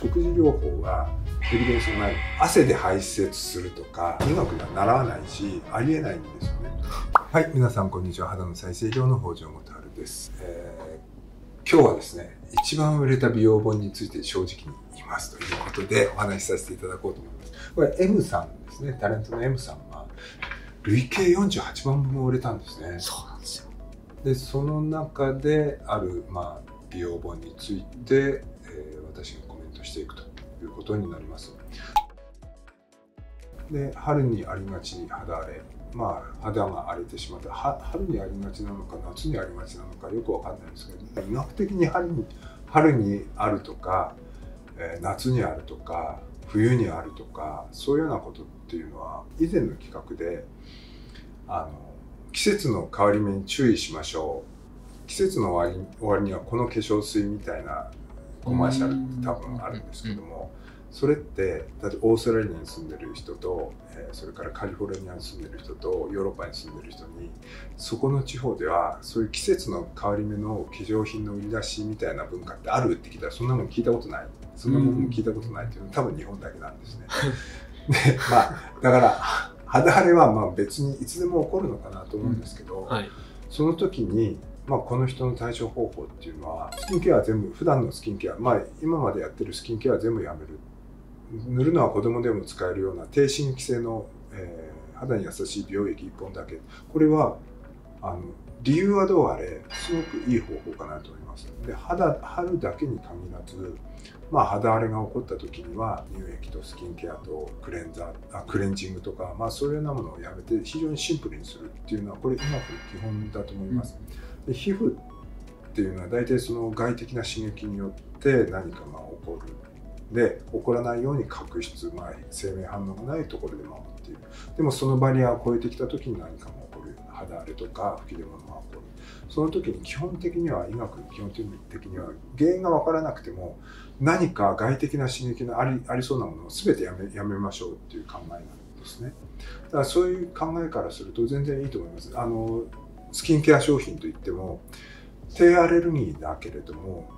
食事療法はエビデンスがない汗で排泄するとか医学には習わないしありえないんですよね。はい皆さんこんにちは。肌の再生医療の北条元春です、えー今日はですね一番売れた美容本について正直に言いますということでお話しさせていただこうと思います。これ M さんですね。タレントの M さんは累計48万部も売れたんですね。そうなんですよ。でその中である、まあ、美容本について、えー私がしていくということになります。で春にありがちに肌荒れ。まあ肌が荒れてしまった。春にありがちなのか夏にありがちなのかよくわかんないんですけど医学的に春に春にあるとか、え夏にあるとか冬にあるとかそういうようなことっていうのは以前の企画であの季節の変わり目に注意しましょう。季節の終わりにはこの化粧水みたいなコマーシャルって多分あるんですけどもそれってオーストラリアに住んでる人と、えーそれからカリフォルニアに住んでる人とヨーロッパに住んでる人にそこの地方ではそういう季節の変わり目の化粧品の売り出しみたいな文化ってあるって聞いたらそんなもん聞いたことないそんなもんも聞いたことないっていうのは多分日本だけなんですね。でまあだから肌荒れはまあ別にいつでも起こるのかなと思うんですけど、はい。その時に、まあ、この人の対処方法っていうのはスキンケアは全部普段のスキンケア、まあ、今までやってるスキンケアは全部やめる。塗るのは子供でも使えるような低刺激性の、えー肌に優しい美容液1本だけ。これはあの理由はどうあれすごくいい方法かなと思います。で肌春だけに限らず、まあ、肌荒れが起こった時には乳液とスキンケアとクレンザーあクレンジングとか、まあ、そういうようなものをやめて非常にシンプルにするっていうのはこれうまく基本だと思います、で皮膚っていうのは大体その外的な刺激によって何かが起こる。で起こらないように角質、まあ、生命反応がないところで守っているでもそのバリアを超えてきた時に何かが起こる肌荒れとか吹き出物が起こる。その時に基本的には医学基本的には原因が分からなくても何か外的な刺激のありありそうなものを全てやめやめましょうっていう考えなんですね。だからそういう考えからすると全然いいと思います。あのスキンケア商品といっても低アレルギーだけれども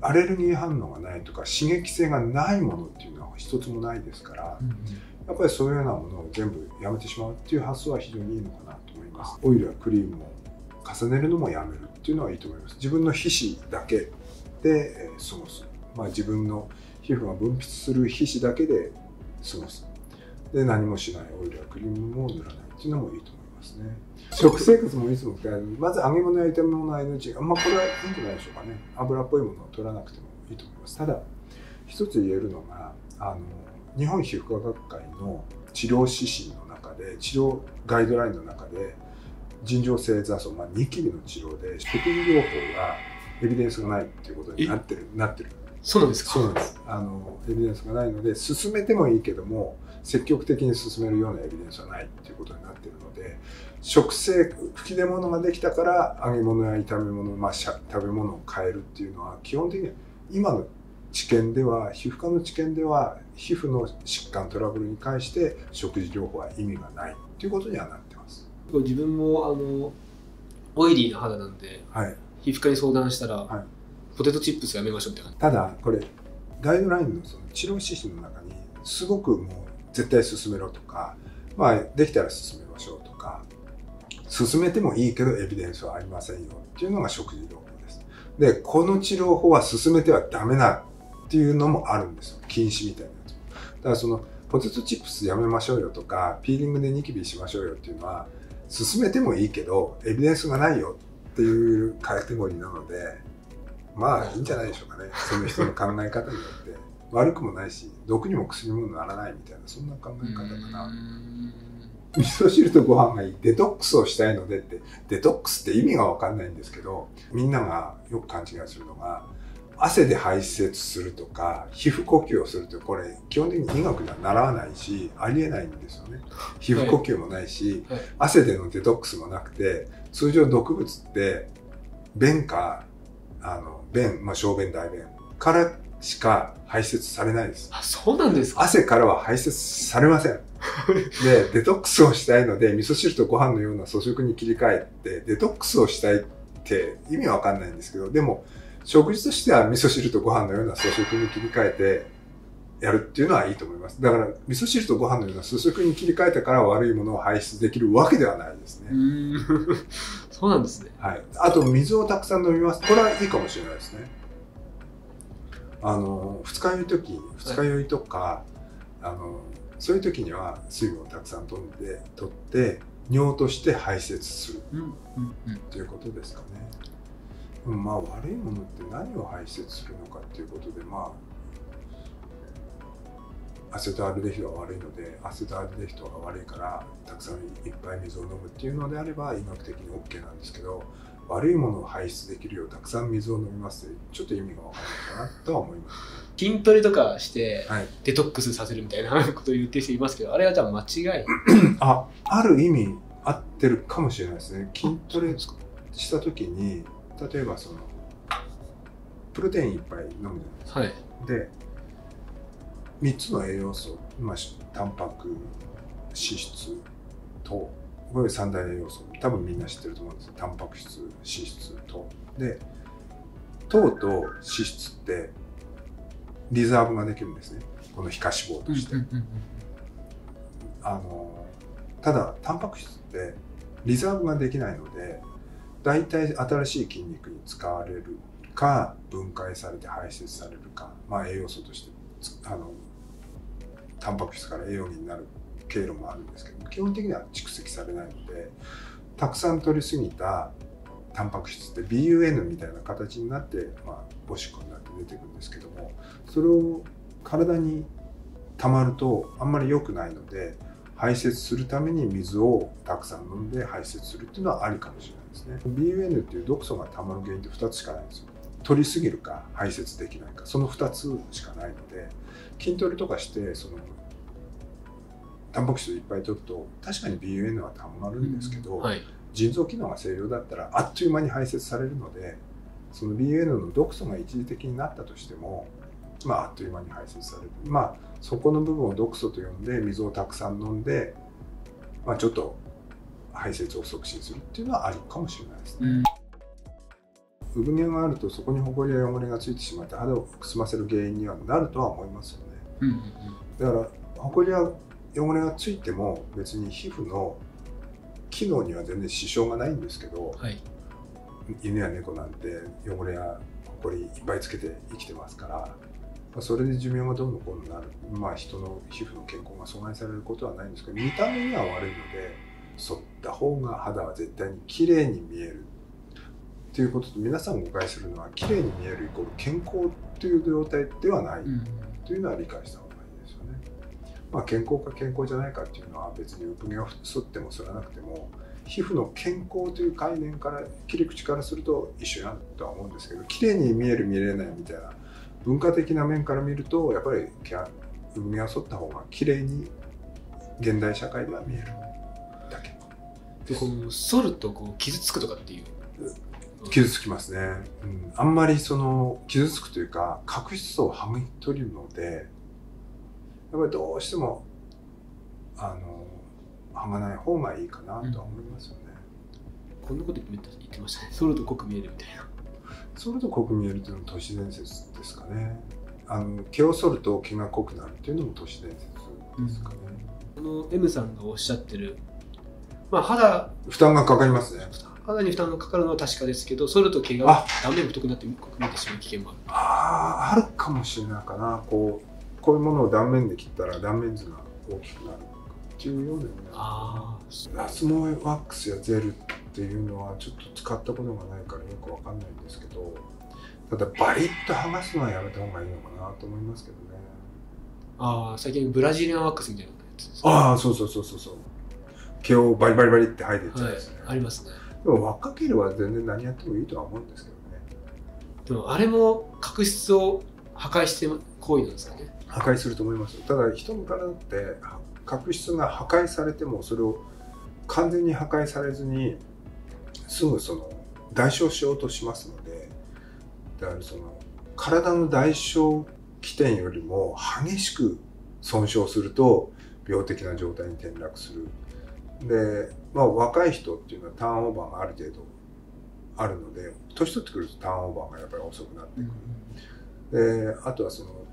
アレルギー反応がないとか刺激性がないものっていうのは一つもないですからやっぱりそういうようなものを全部やめてしまうっていう発想は非常にいいのかなと思います。オイルやクリームを重ねるのもやめるっていうのはいいと思います。自分の皮脂だけでえー過ごす、まあ、自分の皮膚が分泌する皮脂だけで過ごす。で何もしない。オイルやクリームも塗らないっていうのもいいと思いますね。食生活もいつもまず揚げ物や炒め物は NG まあこれはいいんじゃないでしょうかね。油っぽいものを取らなくてもいいと思います。ただ一つ言えるのがあの日本皮膚科学会の治療指針の中で治療ガイドラインの中で尋常性挫創、まあ、ニキビの治療で食事療法がエビデンスがないっていうことになってるなってる。そうなんですか？そうなんです。あのエビデンスがないので進めてもいいけども積極的に進めるようなエビデンスはないっていうことになっているので食性吹き出物ができたから揚げ物や炒め物、まあ、しゃ食べ物を変えるっていうのは基本的には今の知見では皮膚科の知見では皮膚の疾患トラブルに関して食事療法は意味がないっていうことにはなってます。自分もあのオイリーな肌なんではい、皮膚科に相談したら、はい。ポテトチップスやめましょうみたいな。ただこれガイドラインのその治療指針の中にすごくもう絶対進めろとか、まあ、できたら進めましょうとか進めてもいいけどエビデンスはありませんよっていうのが食事療法です。でこの治療法は進めてはダメなっていうのもあるんですよ。禁止みたいなやつも。だからそのポテトチップスやめましょうよとかピーリングでニキビしましょうよっていうのは進めてもいいけどエビデンスがないよっていうカテゴリーなのでまあいいんじゃないでしょうかね。その人の考え方によって。悪くもないし毒にも薬にもならないみたいなそんな考え方かな。味噌汁とご飯がいい。デトックスをしたいのでってデトックスって意味が分かんないんですけどみんながよく勘違いするのが汗で排泄するとか皮膚呼吸をするってこれ基本的に医学では習わないしありえないんですよね。皮膚呼吸もないし、はい。はい。汗でのデトックスもなくて通常毒物って便かあの便、まあ、小便大便からしか排泄されないですあそうなんですか？汗からは排泄されません でデトックスをしたいので味噌汁とご飯のような粗食に切り替えてデトックスをしたいって意味わかんないんですけどでも食事としては味噌汁とご飯のような粗食に切り替えてやるっていうのはいいと思います。だから、味噌汁とご飯のような粗食に切り替えてから悪いものを排出できるわけではないですね。うん。そうなんですね。はい。あと、水をたくさん飲みます。これはいいかもしれないですね。あの、二日酔い時、二日酔いとか、あの、そういう時には水分をたくさん取んで、取って、尿として排泄するうん。うん。うん。ということですかね。うんまあ悪いものって何を排泄するのかっていうことでまあアセトアルデヒドが悪いのでアセトアルデヒドが悪いからたくさんいっぱい水を飲むっていうのであれば医学的に OK なんですけど悪いものを排出できるようたくさん水を飲みますってちょっと意味がわからないかなとは思います。筋トレとかして、はい。デトックスさせるみたいなことを言ってる人いますけど、あれはじゃあ間違い？あある意味合ってるかもしれないですね。筋トレした時に例えばそのプロテインいっぱい飲むじゃないですか。はい。で3つの栄養素、まあ、しタンパク脂質糖これ三大栄養素多分みんな知ってると思うんです。タンパク質脂質糖で糖と脂質ってリザーブができるんですね。この皮下脂肪として、あのただタンパク質ってリザーブができないので大体新しい筋肉に使われるか分解されて排泄されるか、まあ、栄養素としてつあのタンパク質から栄養源になる経路もあるんですけど基本的には蓄積されないのでたくさん取りすぎたタンパク質って BUN みたいな形になって、まあ、おしっこになって出てくるんですけどもそれを体に溜まるとあんまり良くないので排泄するために水をたくさん飲んで排泄するっていうのはありかもしれないですね。BUN っていう毒素が溜まる原因って2つしかないんですよ。取りすぎるか排泄できないかその2つしかないので筋トレとかしてそのタンパク質をいっぱい取ると確かに BUN は溜まるんですけど、はい。腎臓機能が正常だったらあっという間に排泄されるのでその BUN の毒素が一時的になったとしても、まあ、あっという間に排泄されるまあそこの部分を毒素と呼んで水をたくさん飲んで、まあ、ちょっと排泄を促進するっていうのはありかもしれないですね。うん。産毛があるとそこにホコリや汚れがついてしまって肌をくすませる原因にはなるとは思いますよね。うん。うん。だからホコリや汚れがついても別に皮膚の機能には全然支障がないんですけどはい。犬や猫なんて汚れやホコリいっぱいつけて生きてますから、まあそれで寿命がどうのこうのなるまあ人の皮膚の健康が阻害されることはないんですけど見た目には悪いので剃った方が肌は絶対に綺麗に見えるっていうことと皆さん誤解するのは綺麗に見えるイコール健康っていう状態ではないうん。というのは理解した。まあ、健康か健康じゃないかっていうのは別に産毛を剃っても剃らなくても皮膚の健康という概念から切り口からすると一緒やんとは思うんですけど綺麗に見える見えないみたいな文化的な面から見るとやっぱり産毛を剃った方が綺麗に現代社会では見えるだけ。で、この、剃ると、こう、傷つくとかっていう。傷つきますね、うん、あんまりその傷つくというか角質層を剥ぎ取るのでやっぱりどうしてもあの剥がない方がいいかなとは思いますよね、こんなこと言ってました？ね。剃ると濃く見えるみたいな。それと濃く見えるというのは都市伝説ですかね。あの毛を剃ると毛が濃くなるっていうのも都市伝説ですかね、この M さんがおっしゃってる、まあ、肌、負担がかかりますね。肌に負担がかかるのは確かですけど、剃ると毛があ。断面が太くなって濃く見えてしまう危険もある。あああるかもしれないかな。こうこういうものを断面で切ったら断面図が大きくなるっていうようなあ脱毛ワックスやゼルっていうのはちょっと使ったことがないからよくわかんないんですけどただバリッと剥がすのはやめた方がいいのかなと思いますけどね。ああ、最近ブラジリアンワックスみたいなやつですね。ああそうそうそうそうそう毛をバリバリバリって生えていっちゃうですね、、ありますね。でも若ければ全然何やってもいいとは思うんですけどね。でも、あれも角質を破壊して行為なんですかね。破壊すると思います。ただ人の体っては角質が破壊されてもそれを完全に破壊されずにすぐその代償しようとしますのでだからその体の代償起点よりも激しく損傷すると病的な状態に転落する。で、まあ、若い人っていうのはターンオーバーがある程度あるので年取ってくるとターンオーバーがやっぱり遅くなってくる、であとはその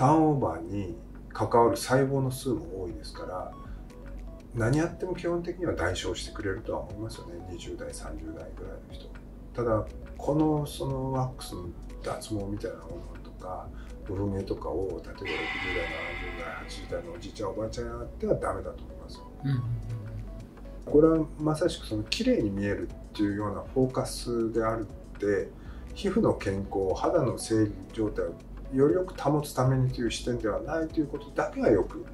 ターンオーバーに関わる細胞の数も多いですから何やっても基本的には代償してくれるとは思いますよね。20代30代ぐらいの人。ただこのそのワックスの脱毛みたいなものとか産毛とかを例えば60代70代80代のおじいちゃんおばあちゃんやってはダメだと思いますよ、これはまさしくその綺麗に見えるっていうようなフォーカスであるって皮膚の健康肌の生理状態をよりよく保つためにという視点ではないということだけはよく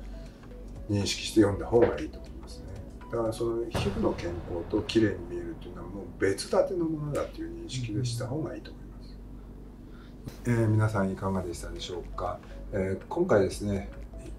認識して読んだ方がいいと思いますね。だからその皮膚の健康と綺麗に見えるというのはもう別立てのものだという認識でした方がいいと思います、えー、皆さんいかがでしたでしょうか、えー、今回ですね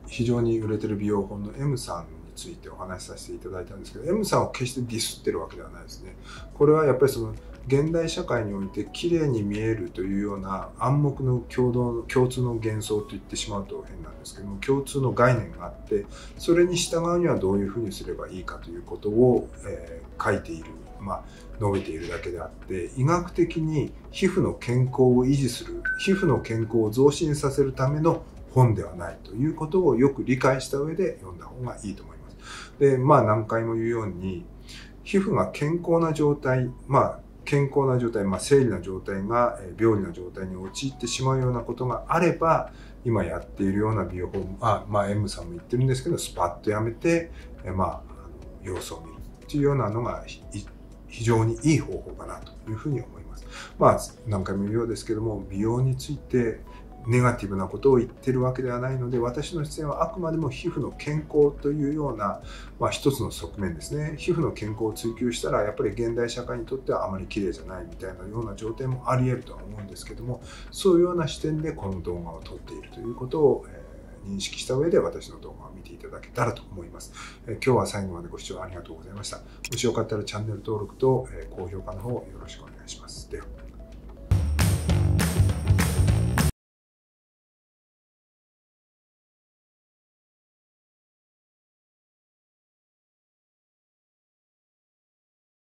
非常に売れてる美容本の M さんについてお話しさせていただいたんですけど M さんを決してディスってるわけではないですね。これはやっぱりその現代社会において綺麗に見えるというような暗黙の共同共通の幻想と言ってしまうと変なんですけども共通の概念があってそれに従うにはどういうふうにすればいいかということを、えー、書いている、まあ、述べているだけであって医学的に皮膚の健康を維持する皮膚の健康を増進させるための本ではないということをよく理解した上で読んだ方がいいと思います。で、まあ何回も言うように皮膚が健康な状態、まあ健康な状態、まあ、生理な状態が病理な状態に陥ってしまうようなことがあれば、今やっているような美容法あ、まあ、M さんも言ってるんですけど、スパッとやめて、えまあ、様子を見るっていうようなのが非常にいい方法かなというふうに思います。まあ、何回も言うようですけども、美容についてネガティブなことを言ってるわけではないので私の出演はあくまでも皮膚の健康というような、まあ、一つの側面ですね。皮膚の健康を追求したらやっぱり現代社会にとってはあまり綺麗じゃないみたいなような状態もありえるとは思うんですけどもそういうような視点でこの動画を撮っているということを、えー、認識した上で私の動画を見ていただけたらと思います、えー、今日は最後までご視聴ありがとうございました。もしよかったらチャンネル登録と、えー、高評価の方よろしくお願いします。では。